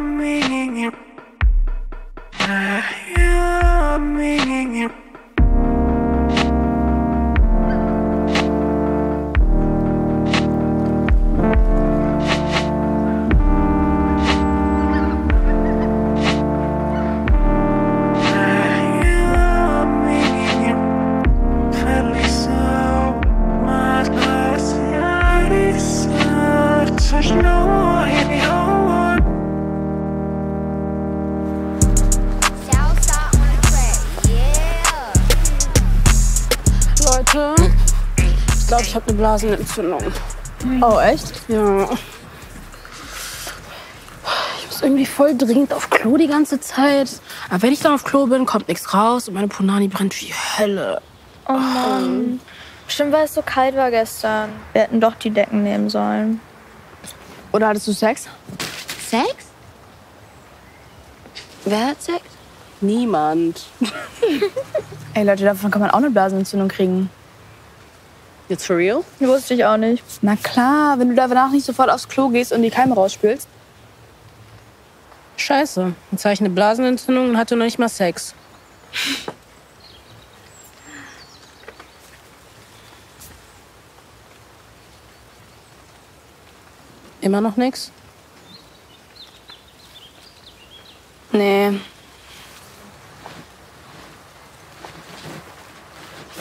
me. Leute, ich glaube, ich habe eine Blasenentzündung. Oh, echt? Ja. Ich muss irgendwie voll dringend auf Klo die ganze Zeit. Aber wenn ich dann auf Klo bin, kommt nichts raus und meine Punani brennt wie Hölle. Oh Mann. Bestimmt, weil es so kalt war gestern. Wir hätten doch die Decken nehmen sollen. Oder hattest du Sex? Sex? Wer hat Sex? Niemand. Ey, Leute, davon kann man auch eine Blasenentzündung kriegen. Jetzt for real? Wusste ich auch nicht. Na klar, wenn du danach nicht sofort aufs Klo gehst und die Keime rausspülst. Scheiße. Jetzt habe ich eine Blasenentzündung und hatte noch nicht mal Sex. Immer noch nix? Nee.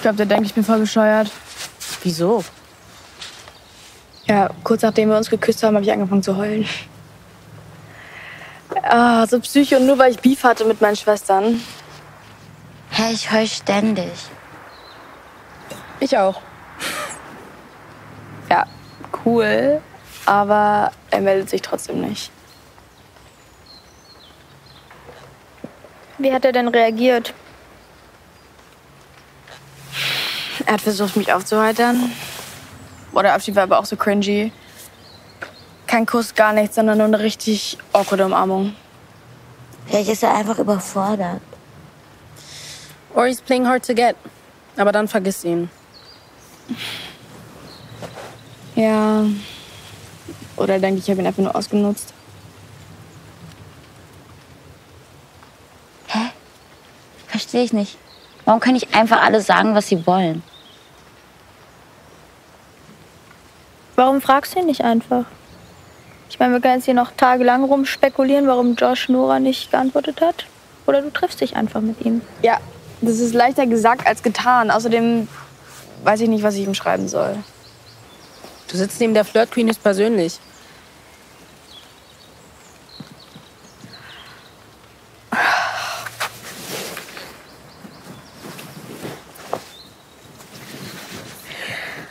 Glaube, der denkt, ich bin voll bescheuert. Wieso? Ja, kurz nachdem wir uns geküsst haben, habe ich angefangen zu heulen. Ah, so Psycho, nur weil ich Beef hatte mit meinen Schwestern. Hey, ich heul ständig. Ich auch. Ja, cool. Aber er meldet sich trotzdem nicht. Wie hat er denn reagiert? Er hat versucht, mich aufzuheitern. Boah, der Abschied war aber auch so cringy. Kein Kuss, gar nichts, sondern nur eine richtig awkward Umarmung. Vielleicht ist er einfach überfordert. Or he's playing hard to get. Aber dann vergiss ihn. Ja. Oder denke ich, habe ihn einfach nur ausgenutzt. Hä? Verstehe ich nicht. Warum können nicht einfach alle sagen, was sie wollen? Warum fragst du ihn nicht einfach? Ich meine, wir können jetzt hier noch tagelang rumspekulieren, warum Josh Nora nicht geantwortet hat. Oder du triffst dich einfach mit ihm. Ja, das ist leichter gesagt als getan. Außerdem weiß ich nicht, was ich ihm schreiben soll. Du sitzt neben der Flirt Queen ist persönlich.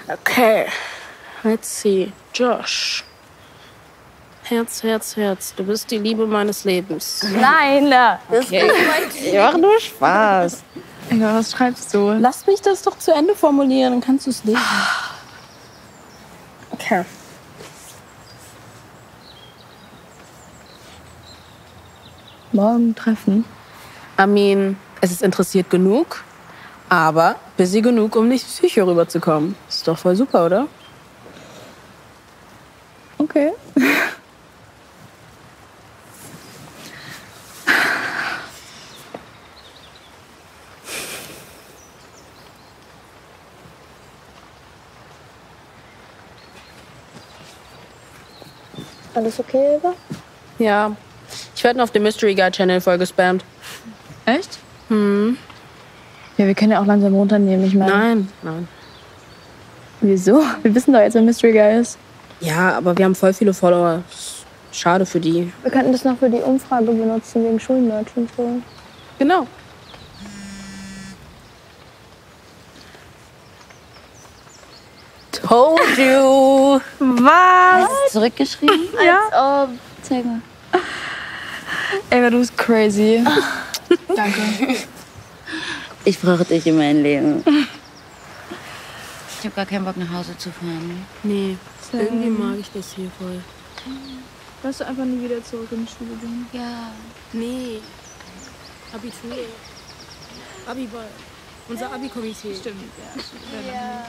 Okay, let's see. Josh. Herz, Herz, Herz. Du bist die Liebe meines Lebens. Nein, das Okay. Ich mach nur Spaß. Ja, was schreibst du? Lass mich das doch zu Ende formulieren, dann kannst du es lesen. Okay. Morgen treffen. I mean, es ist interessiert genug, aber busy genug, um nicht psycho rüberzukommen. Ist doch voll super, oder? Okay. Alles okay, Eva? Ja. Ich werde auf dem Mystery Guide Channel voll gespammt. Echt? Hm. Ja, wir können ja auch langsam runternehmen. Ich meine, Nein, nein. wieso? Wir wissen doch jetzt, wer Mystery Guy ist. Ja, aber wir haben voll viele Follower. Schade für die. Wir könnten das noch für die Umfrage benutzen, wegen Schulmerch und so. Genau. Told you. Was? Zurückgeschrieben? Ja. Als ob. Zeig mal. Ey, du bist crazy. Danke. Ich brauche dich in meinem Leben. Ich habe gar keinen Bock, nach Hause zu fahren. Nee, irgendwie mag ich das hier voll. Wirst du einfach nie wieder zurück in die Schule gehen? Ja. Nee. Abitur. Abiball. Unser Abi-Komitee. Stimmt, ja. Ja.